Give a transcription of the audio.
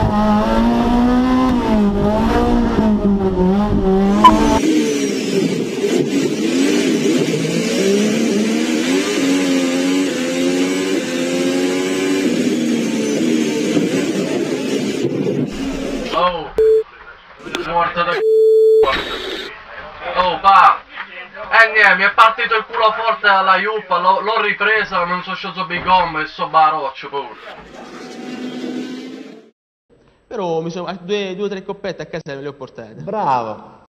Oh, morto da Oh, pa! Eh niente, mi è partito il culo forte alla Iuppa, l'ho, l'ho ripresa, non so sceso bigom e so baroccio pure. Però mi sono due o tre coppette a casa me le ho portate. Bravo.